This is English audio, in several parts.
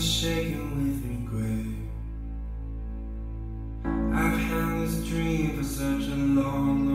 shaken with regret. I've had this dream for such a long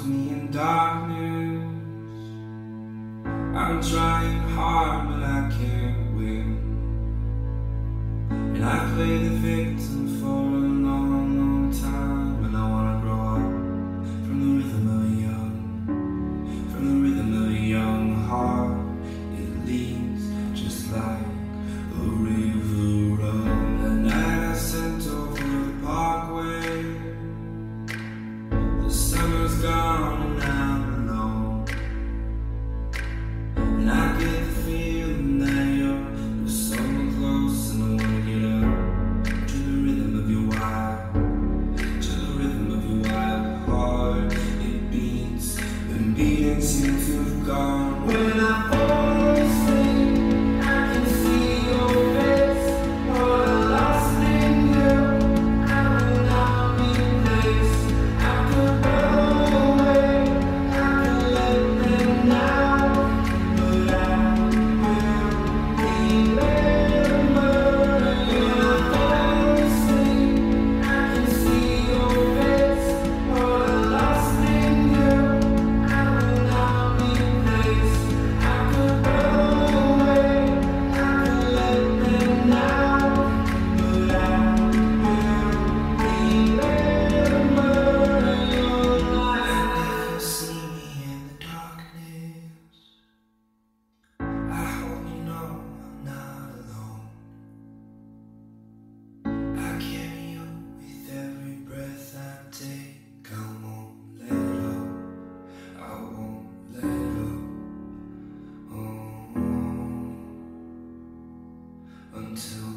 me in darkness. I'm trying hard, but I can't win. And I play the victim seem to have gone. When I to